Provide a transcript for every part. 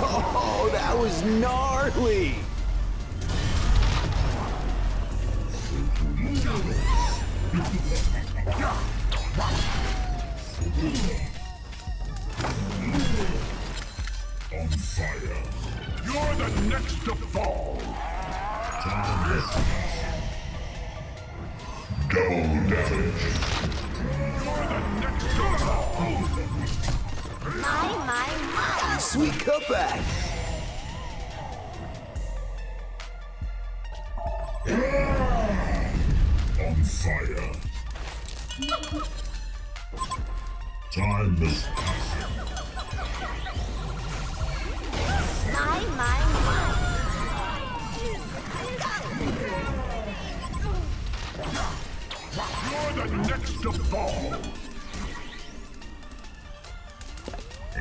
Oh, that was gnarly! On fire. You're the next to fall. Double damage. My, my, my. Sweet cutback! On fire. Time is passing. My, my, my. You're the next to fall.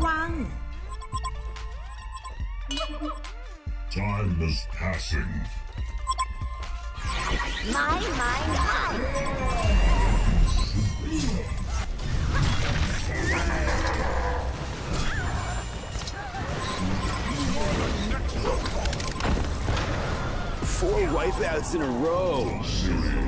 last. Fatal choice. Fatal choice. Time is passing. Four wipeouts in a row!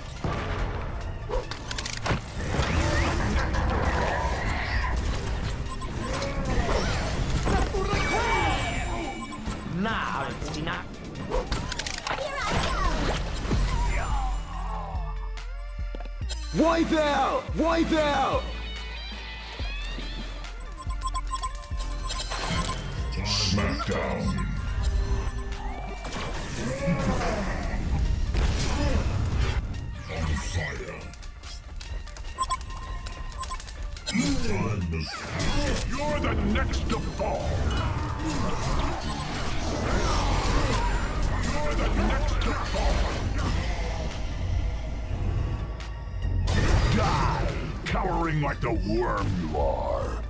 Now it's. Here I go! Wipe out! Wipe out! Smackdown! Shivering like the worm you are.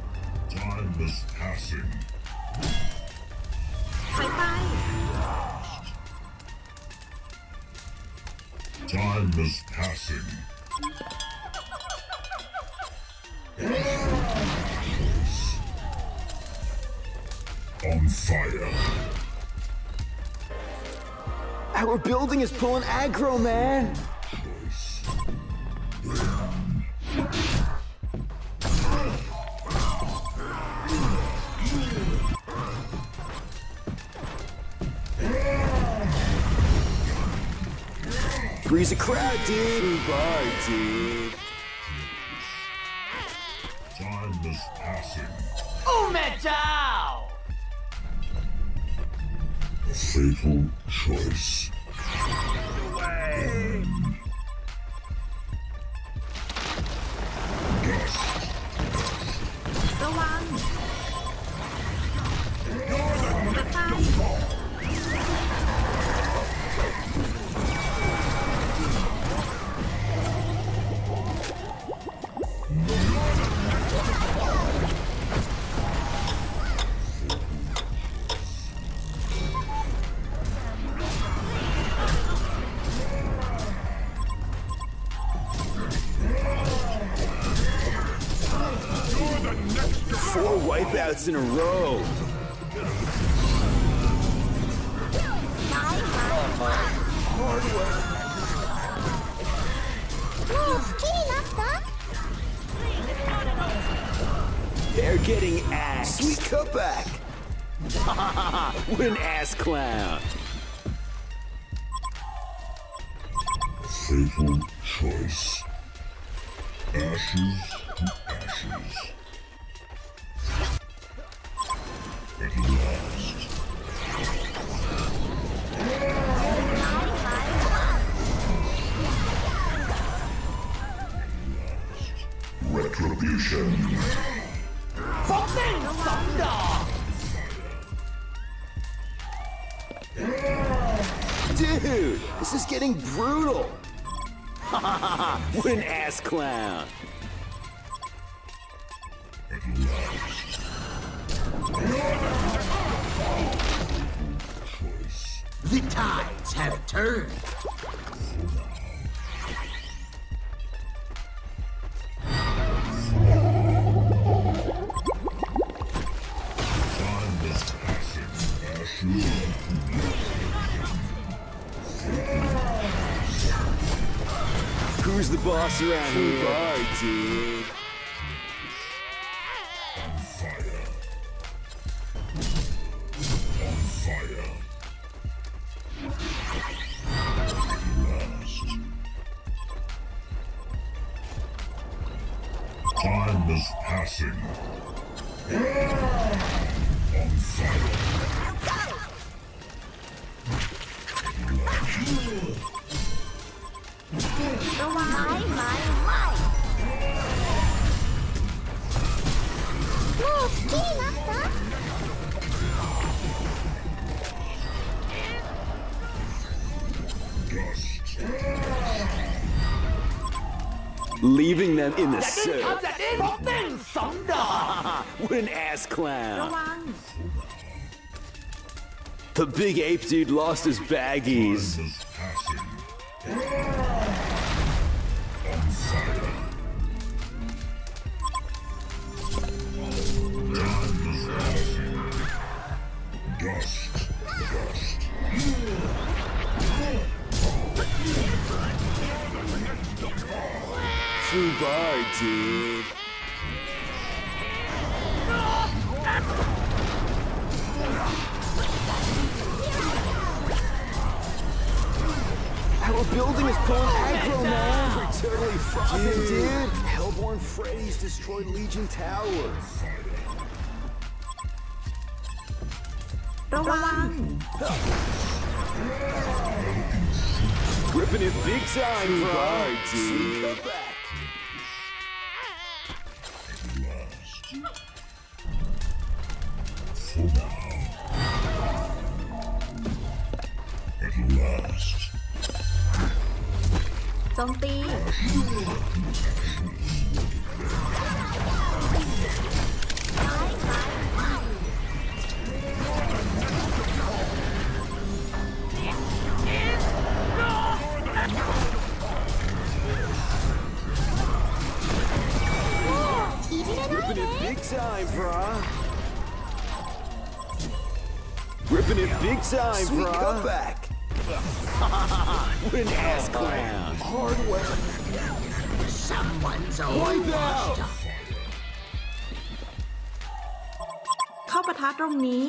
Time is passing. Bye bye. Time is passing. On fire. Our building is pulling aggro, man! He's a crowded dude. Time is passing. A fatal choice. Away. The one. shots in a row. They're getting ass. Sweet cutback. what an ass clown. Fatal choice. Ashes to ashes. Dude, this is getting brutal. what an ass clown. The tides have turned boss around here? Bye, dude. on fire. On fire. Last. Time is passing. On fire. Leaving them in the soup. what an ass clown. The big ape dude lost his baggies. Dust. Dust. Bar, dude. Our building is pulling aggro, man. We're totally fucking, dude. Hellborn Freddy's destroyed Legion Tower. ระวัง Ripping it big time, bro. dude. For now. At last. โจมตี Ripping で it big time, brah. Ripping it big time, Sweet brah. comeback. What an ass clown. Hardware. Someone's a Wipe out. เข้าปะทะตรงนี้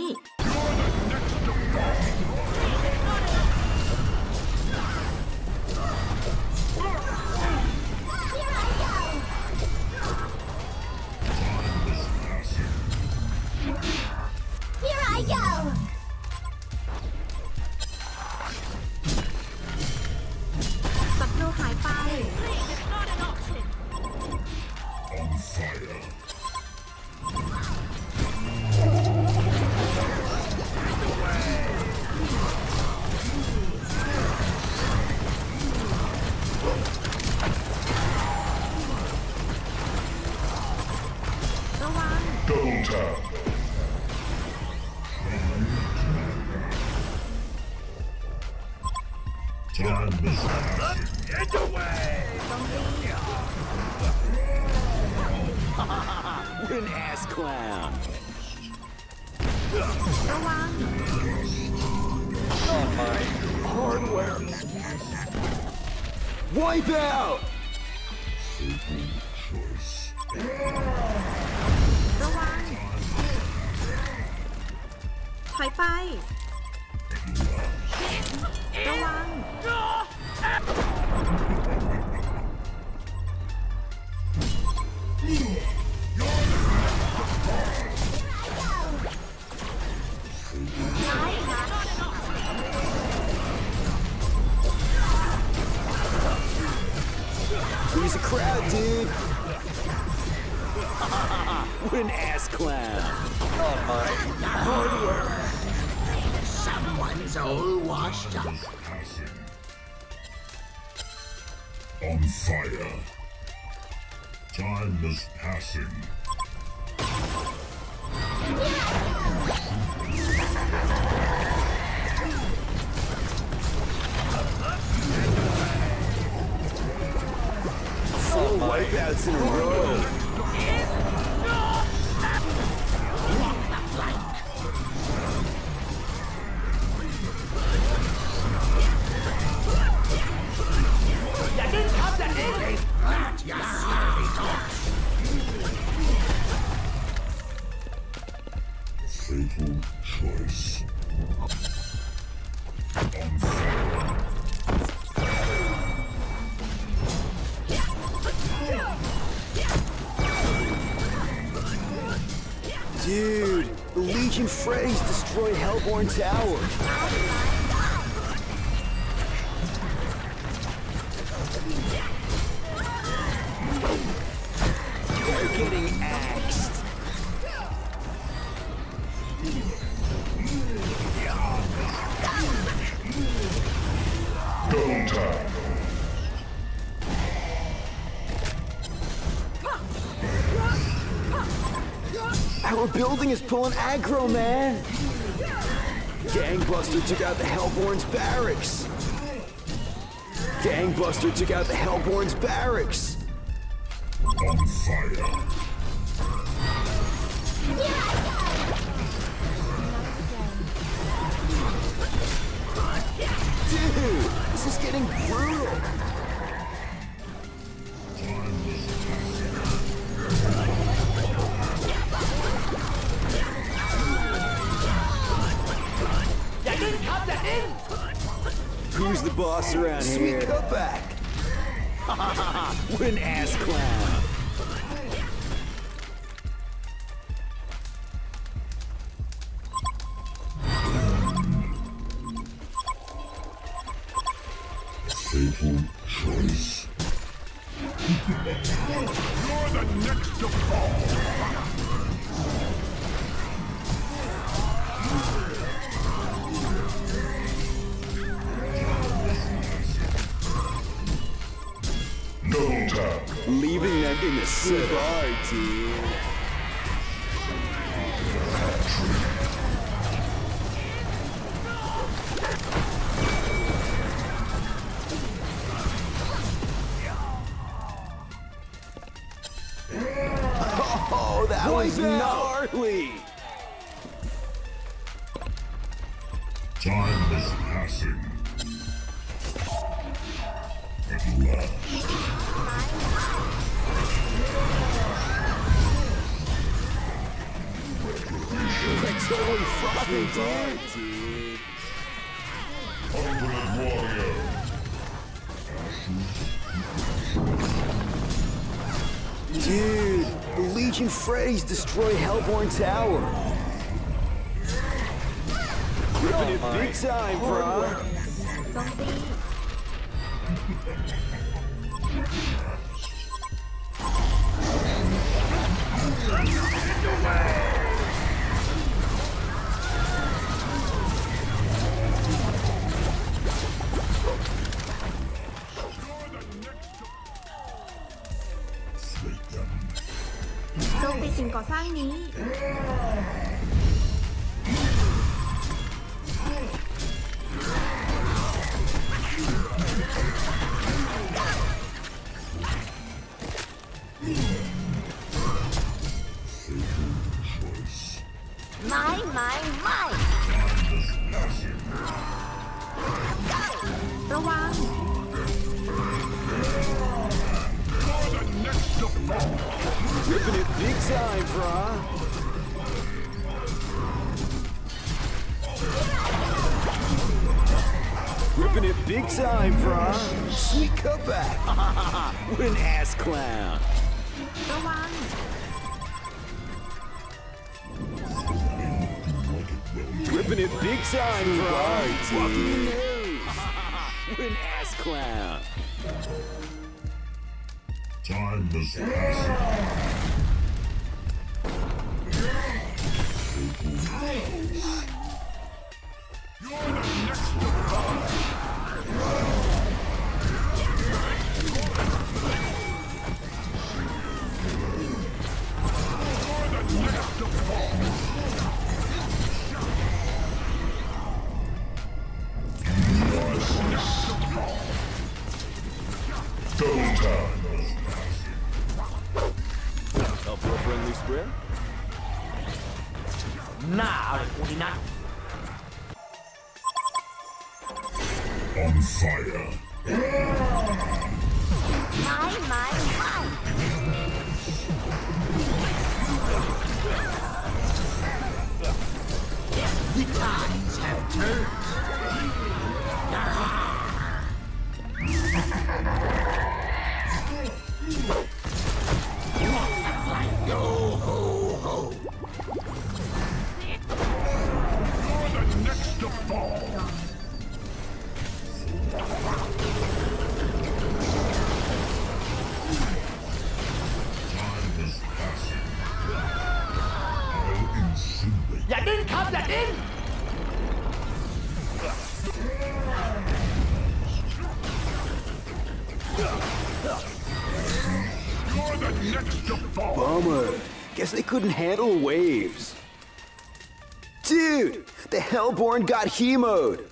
Hardware. Wipe out! ระวัง ถอยไป ระวัง He's a crowd, dude. what an ass clown. Someone's all washed up. On fire. Time is passing. Four wipeouts in a row. The Legion Freys destroyed Hellborn Tower. They're getting axed. Building is pulling aggro, man. Gangbuster took out the Hellborn's barracks. Gangbuster took out the Hellborn's barracks. On fire. Dude, this is getting brutal. Who's the boss around here? Sweet cutback. what an ass clown. Cigar, dude. Oh, that was gnarly. Time is passing. At last. They're totally fucking dude. Dude, the Legion Freys destroyed Hellborn Tower. Ripping it big time, bro. 지금 거 상이 마이 마이 마이 Ripping it big time, brah. Ripping it big time, brah. Sweet comeback! what an ass clown. Come on. Ripping it big time, brah. Fucking nose. what an ass clown. Time is หน้าเอาเลยกูนี่นะ On fire. My, my, my. The tides have turned. You're Let in, come, in! Bummer. Guess they couldn't handle waves. The Hellborn got hemoed.